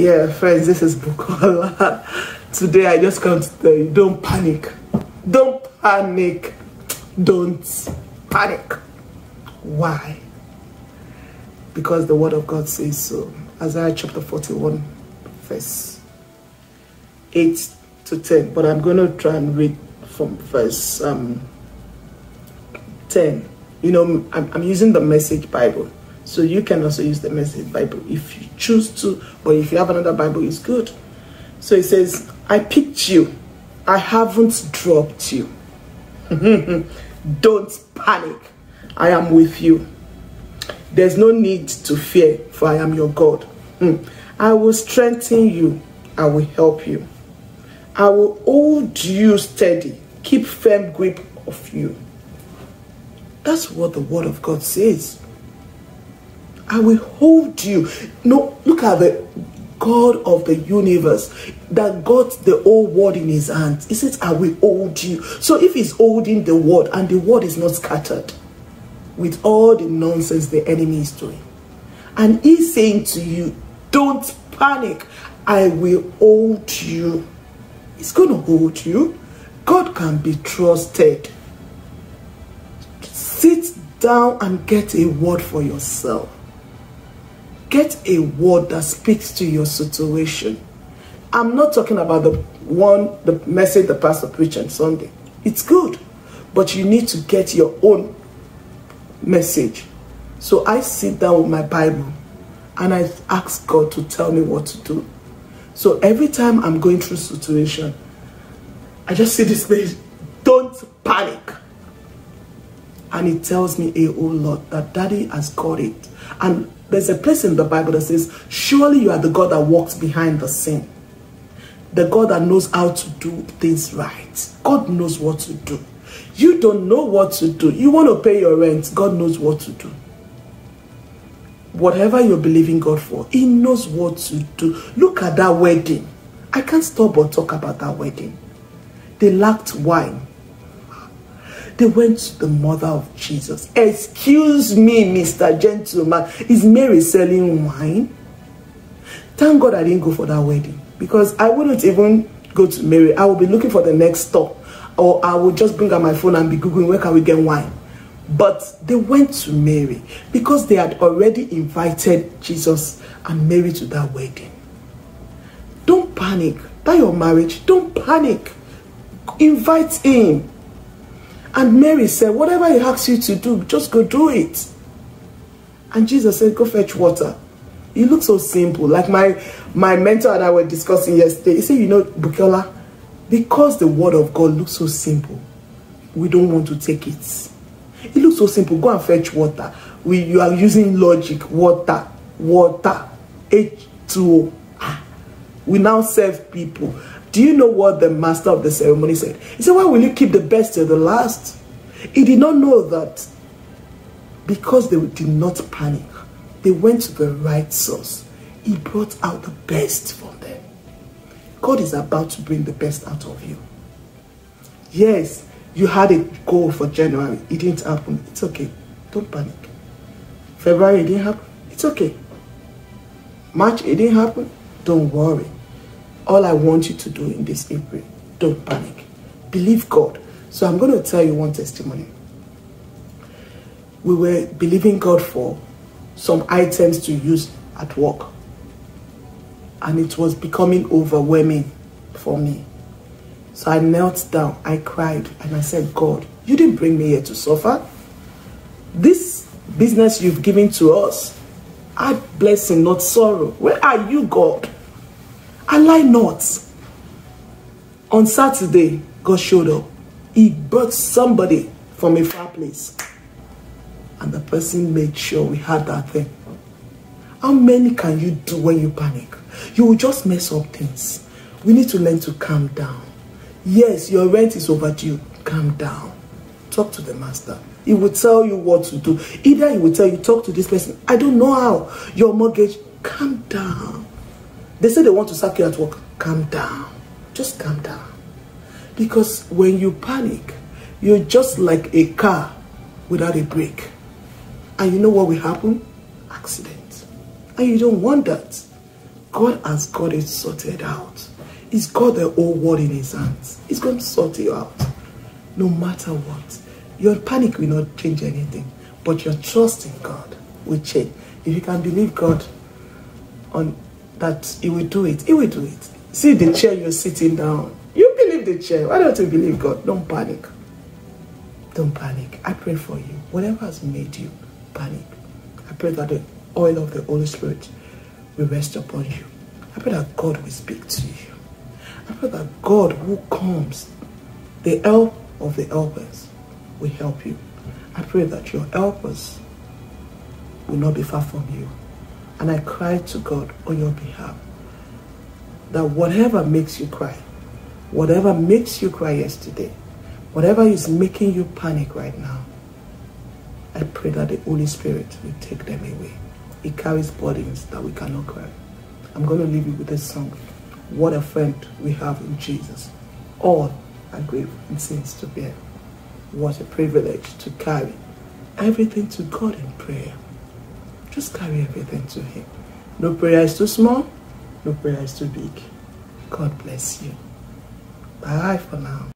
Yeah, friends, this is Bukola. Today I just come to tell you, don't panic. Don't panic. Don't panic. Why? Because the word of God says so. Isaiah chapter 41, verse 8 to 10. But I'm going to try and read from verse um, 10. You know, I'm, I'm using the message Bible. So you can also use the message Bible if you choose to, but if you have another Bible, it's good. So it says, I picked you. I haven't dropped you. Don't panic. I am with you. There's no need to fear, for I am your God. Hmm. I will strengthen you. I will help you. I will hold you steady. Keep firm grip of you. That's what the word of God says. I will hold you. No, look at the God of the universe that got the whole world in his hands. He says, I will hold you. So if he's holding the word and the word is not scattered with all the nonsense the enemy is doing, and he's saying to you, don't panic. I will hold you. He's going to hold you. God can be trusted. Sit down and get a word for yourself. Get a word that speaks to your situation. I'm not talking about the one, the message the pastor preached on Sunday. It's good, but you need to get your own message. So I sit down with my Bible and I ask God to tell me what to do. So every time I'm going through situation, I just see this page, don't panic. And it tells me a whole lot that daddy has got it. And there's a place in the Bible that says, surely you are the God that walks behind the scene. The God that knows how to do things right. God knows what to do. You don't know what to do. You want to pay your rent. God knows what to do. Whatever you're believing God for, He knows what to do. Look at that wedding. I can't stop but talk about that wedding. They lacked wine. They went to the mother of Jesus. Excuse me, Mr. Gentleman. Is Mary selling wine? Thank God I didn't go for that wedding. Because I wouldn't even go to Mary. I would be looking for the next stop. Or I would just bring out my phone and be Googling where can we get wine. But they went to Mary because they had already invited Jesus and Mary to that wedding. Don't panic. That your marriage, don't panic. Invite him. And Mary said, whatever he asks you to do, just go do it. And Jesus said, go fetch water. It looks so simple. Like my, my mentor and I were discussing yesterday. He said, you know, Bukola, because the word of God looks so simple, we don't want to take it. It looks so simple. Go and fetch water. We, you are using logic. Water, water, H2O. Ah. We now serve people. Do you know what the master of the ceremony said? He said, why will you keep the best till the last? He did not know that because they did not panic, they went to the right source. He brought out the best from them. God is about to bring the best out of you. Yes, you had a goal for January. It didn't happen. It's okay. Don't panic. February, it didn't happen. It's okay. March, it didn't happen. Don't worry. All I want you to do in this April, don't panic. Believe God. So I'm going to tell you one testimony. We were believing God for some items to use at work. And it was becoming overwhelming for me. So I knelt down, I cried, and I said, God, you didn't bring me here to suffer. This business you've given to us, add blessing, not sorrow. Where are you, God? I lie not. On Saturday, God showed up. He brought somebody from a far place. And the person made sure we had that thing. How many can you do when you panic? You will just mess up things. We need to learn to calm down. Yes, your rent is overdue. Calm down. Talk to the master. He will tell you what to do. Either he will tell you, talk to this person. I don't know how. Your mortgage, calm down. They say they want to sack you at work. Calm down. Just calm down. Because when you panic, you're just like a car without a brake. And you know what will happen? Accident. And you don't want that. God has got it sorted out. He's got the whole world in his hands. He's going to sort you out. No matter what. Your panic will not change anything. But your trust in God will change. If you can believe God on that He will do it, He will do it. See the chair you're sitting down. You believe the chair. Why don't you believe God? Don't panic. Don't panic. I pray for you. Whatever has made you panic, I pray that the oil of the Holy Spirit will rest upon you. I pray that God will speak to you. I pray that God who comes, the help of the helpers, will help you. I pray that your helpers will not be far from you. And I cry to God on your behalf that whatever makes you cry, whatever makes you cry yesterday, whatever is making you panic right now, I pray that the Holy Spirit will take them away. It carries burdens that we cannot carry. I'm going to leave you with this song. What a friend we have in Jesus. All are grief and sins to bear. What a privilege to carry everything to God in prayer. Just carry everything to Him. No prayer is too small, no prayer is too big. God bless you. Bye for now.